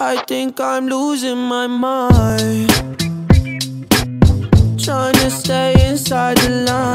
I think I'm losing my mind. Trying to stay inside the line.